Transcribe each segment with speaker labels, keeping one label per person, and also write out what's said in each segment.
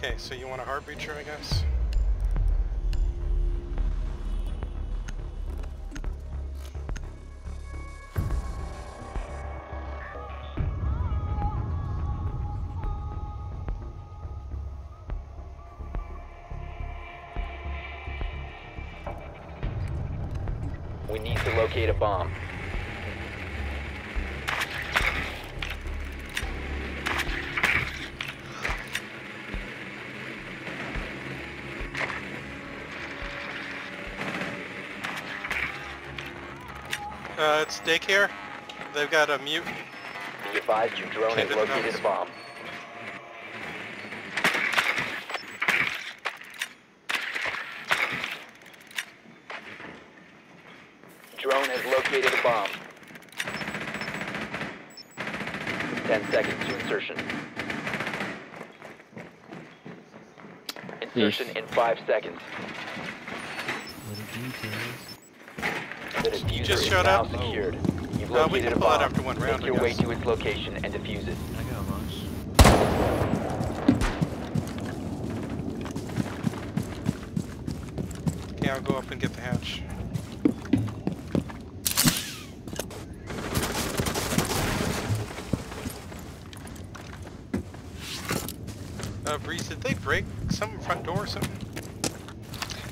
Speaker 1: Okay, so you want a hard breacher, I guess?
Speaker 2: We need to locate a bomb.
Speaker 1: Uh, it's daycare. They've got a mute.
Speaker 2: Be advised your drone has located
Speaker 1: that's-
Speaker 2: a bomb. Drone has located a bomb. 10 seconds to insertion. Insertion in 5 seconds. The defuser
Speaker 1: just
Speaker 2: is
Speaker 1: showed
Speaker 2: now
Speaker 1: up?
Speaker 2: secured. You've
Speaker 1: Uh, we
Speaker 2: located
Speaker 1: can
Speaker 2: a
Speaker 1: pull it
Speaker 2: bomb.
Speaker 1: after one round,
Speaker 2: Make
Speaker 1: I
Speaker 2: your way to its location and defuse it.
Speaker 3: I got lunch.
Speaker 1: Okay, I'll go up and get the hatch. Uh, Breeze, did they break some front door or something?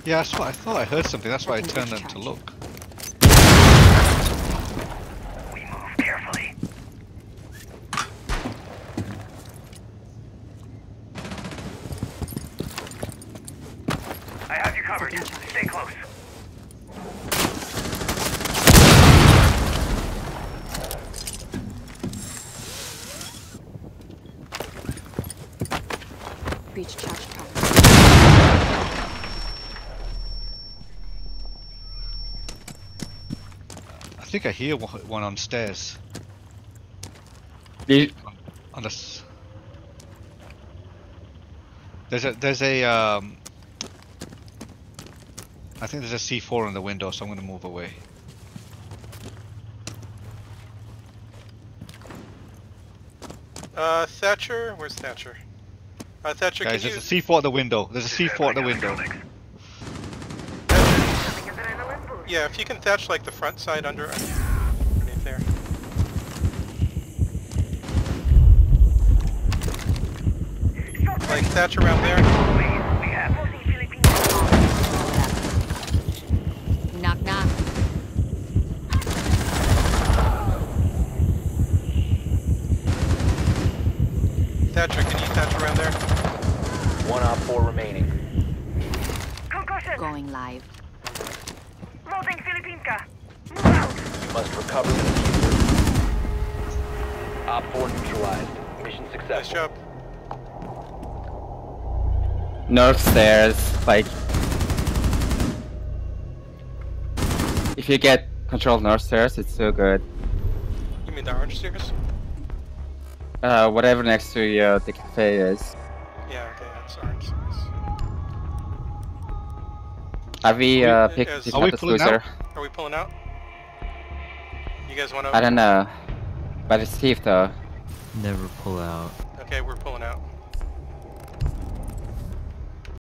Speaker 4: Yeah, that's what I thought. I heard something. That's why I turned
Speaker 5: to
Speaker 4: them to look.
Speaker 6: We move carefully. I have you covered.
Speaker 5: Charge.
Speaker 6: Stay close.
Speaker 5: Breach charge power.
Speaker 4: I think I hear one one on stairs.
Speaker 7: You,
Speaker 4: On the. s- There's a there's a um. I think there's a C4 in the window, so I'm gonna move away.
Speaker 1: Uh, Thatcher? Where's Thatcher? Uh, Thatcher,
Speaker 4: Guys, there's
Speaker 1: you...
Speaker 4: a C4 at the window. There's a C4 at the window.
Speaker 1: Yeah, if you can thatch like the front side under underneath there. Like thatch around there. Thatcher, can you thatch around there?
Speaker 2: One op 4 remaining.
Speaker 6: Concussion.
Speaker 5: Going live.
Speaker 6: Loading Filipinka. Move out.
Speaker 2: You must recover the defuser. Op 4 neutralized. Mission
Speaker 1: Nice job.
Speaker 7: north stairs, like... If you get control of north stairs, it's so good.
Speaker 1: You mean the orange stairs?
Speaker 7: Uh, whatever next to uh, the cafe is.
Speaker 1: Yeah, okay, that's orange stairs.
Speaker 7: Have we
Speaker 1: Are
Speaker 7: uh,
Speaker 1: we-
Speaker 7: picked
Speaker 1: is-
Speaker 4: Are we
Speaker 7: up
Speaker 4: pulling
Speaker 7: loser?
Speaker 1: Are we pulling out? You guys want to?
Speaker 7: I don't know. But it's Steve though.
Speaker 3: Never pull out.
Speaker 1: Okay, we're pulling out.